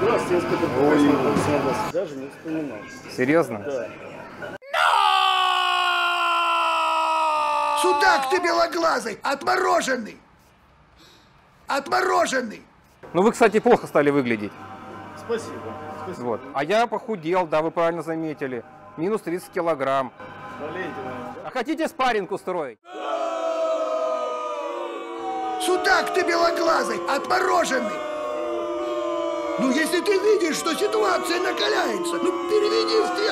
Здравствуйте, инспектор Красной полиции области. Даже не вспоминал. Серьезно? Да. Судак ты белоглазый, отмороженный! Отмороженный! Ну вы, кстати, плохо стали выглядеть. Спасибо. Спасибо. Вот. А я похудел, да, вы правильно заметили. Минус 30 килограмм. Наверное, да? А хотите спарринг устроить? Судак ты белоглазый, отмороженный! Ну, если ты видишь, что ситуация накаляется, ну, переведи день!